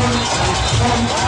Vamos lá.